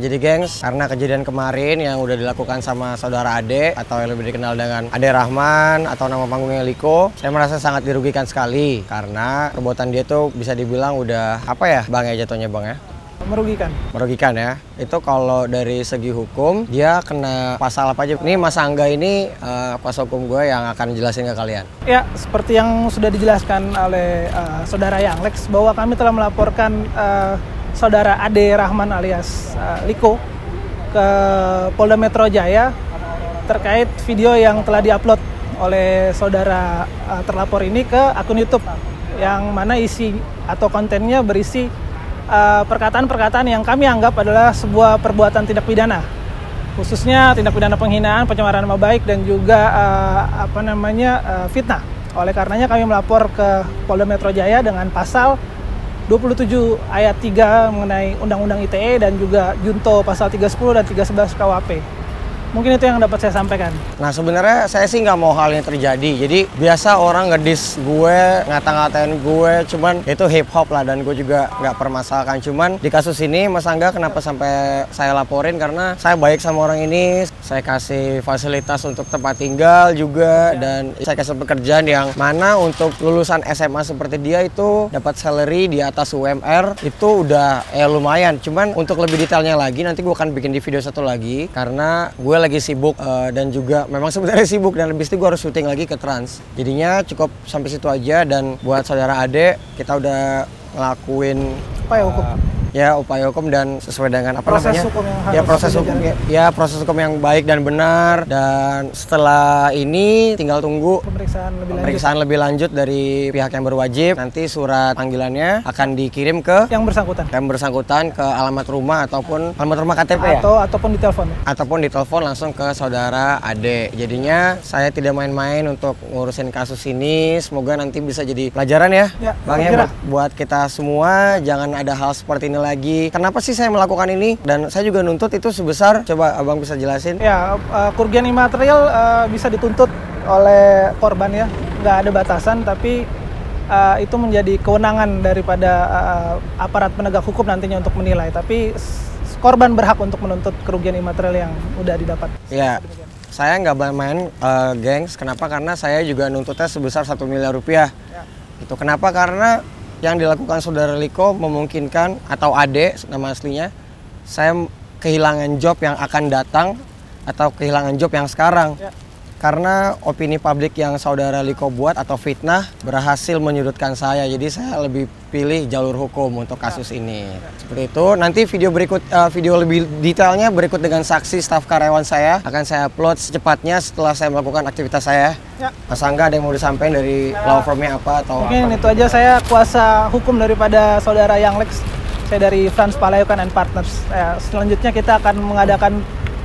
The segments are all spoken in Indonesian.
Jadi gengs, karena kejadian kemarin yang udah dilakukan sama saudara Ade atau yang lebih dikenal dengan Ade Rahman atau nama panggungnya Liko, saya merasa sangat dirugikan sekali karena perbuatan dia tuh bisa dibilang udah apa ya bang ya jatuhnya bang ya? merugikan. Merugikan ya. Itu kalau dari segi hukum dia kena pasal apa aja? Ini Mas Angga ini uh, hukum gue yang akan jelasin ke kalian. Ya, seperti yang sudah dijelaskan oleh uh, saudara Yang Lex bahwa kami telah melaporkan uh, saudara Ade Rahman alias uh, Liko ke Polda Metro Jaya terkait video yang telah diupload oleh saudara uh, terlapor ini ke akun YouTube yang mana isi atau kontennya berisi Eh, perkataan-perkataan uh, yang kami anggap adalah sebuah perbuatan tindak pidana khususnya tindak pidana penghinaan, pencemaran nama baik dan juga uh, apa namanya uh, fitnah. Oleh karenanya kami melapor ke Polda Metro Jaya dengan pasal 27 ayat 3 mengenai Undang-Undang ITE dan juga junto pasal 310 dan 311 KUHP. Mungkin itu yang dapat saya sampaikan. Nah sebenarnya saya sih nggak mau hal ini terjadi. Jadi biasa orang ngedis gue, ngata-ngatain gue, cuman itu hip hop lah dan gue juga nggak permasalahkan. Cuman di kasus ini Mas Angga kenapa sampai saya laporin karena saya baik sama orang ini, saya kasih fasilitas untuk tempat tinggal juga dan saya kasih pekerjaan yang mana untuk lulusan SMA seperti dia itu dapat salary di atas UMR itu udah ya lumayan. Cuman untuk lebih detailnya lagi nanti gue akan bikin di video satu lagi karena gue lagi sibuk uh, dan juga memang sebenarnya sibuk dan lebih itu gue harus syuting lagi ke Trans. Jadinya cukup sampai situ aja dan buat saudara Ade kita udah ngelakuin apa ya hukum? Uh, ya upaya hukum dan sesuai dengan apa proses namanya? hukum yang ya proses hukum ya, ya proses hukum yang baik dan benar. Dan setelah ini tinggal tunggu pemeriksaan lebih pemeriksaan lanjut. lebih lanjut dari pihak yang berwajib. Nanti surat panggilannya akan dikirim ke yang bersangkutan. Yang bersangkutan ke alamat rumah ataupun alamat rumah KTP ya? Atau ataupun ditelepon. Ataupun ditelepon langsung ke saudara Ade jadinya saya tidak main-main untuk ngurusin kasus ini. Semoga nanti bisa jadi pelajaran ya, ya Bang ya buat kita semua. Jangan ada hal seperti ini lagi. Kenapa sih saya melakukan ini? Dan saya juga nuntut itu sebesar, coba abang bisa jelasin. Ya, uh, kerugian imaterial uh, bisa dituntut oleh korban ya, nggak ada batasan, tapi uh, itu menjadi kewenangan daripada uh, aparat penegak hukum nantinya untuk menilai. Tapi korban berhak untuk menuntut kerugian imaterial yang udah didapat. Ya. Saya nggak main uh, gengs. Kenapa? Karena saya juga nuntutnya sebesar satu miliar rupiah. Ya. Itu kenapa? Karena yang dilakukan saudara Liko memungkinkan atau Ade nama aslinya saya kehilangan job yang akan datang atau kehilangan job yang sekarang. Ya. Karena opini publik yang saudara Liko buat atau fitnah berhasil menyudutkan saya. Jadi saya lebih pilih jalur hukum untuk kasus ini. Seperti itu. Nanti video berikut uh, video lebih detailnya berikut dengan saksi staf karyawan saya akan saya upload secepatnya setelah saya melakukan aktivitas saya. Ya. Mas Angga ada yang mau disampaikan dari ya. law firmnya apa atau Mungkin apa? itu aja saya kuasa hukum daripada saudara Yang Lex. Saya dari Frans Palayokan and Partners. Ya, selanjutnya kita akan mengadakan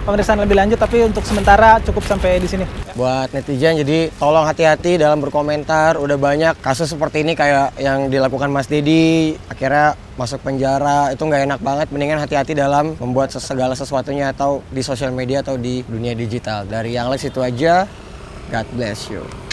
pemeriksaan lebih lanjut tapi untuk sementara cukup sampai di sini. Buat netizen jadi tolong hati-hati dalam berkomentar. Udah banyak kasus seperti ini kayak yang dilakukan Mas Dedi akhirnya masuk penjara itu nggak enak banget. Mendingan hati-hati dalam membuat segala sesuatunya atau di sosial media atau di dunia digital. Dari yang lain itu aja. God bless you.